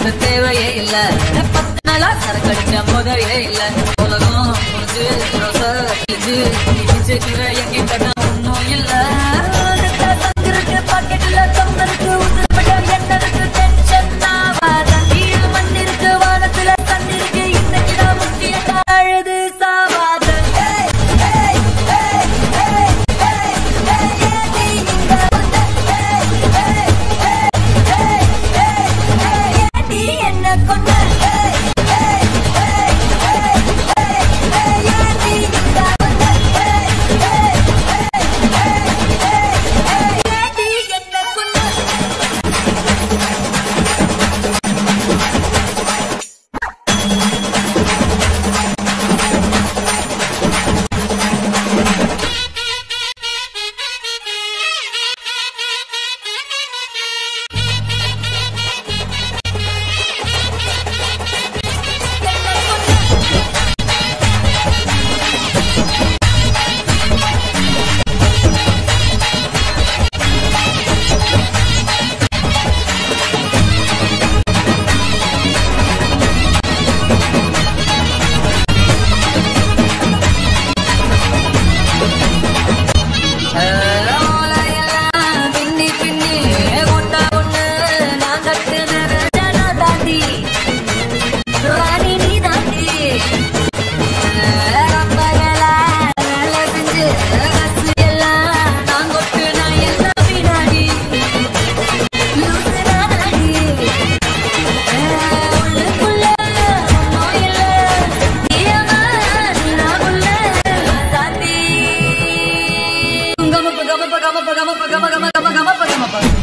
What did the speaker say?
எனக்கு தேவையே இல்ல பத்து நாளா சரக்கடிச்ச முதவே இல்ல உலகம் புரிஞ்சு புரிஞ்சு எங்கிட்ட gama pa gama gama gama gama pa gama pa.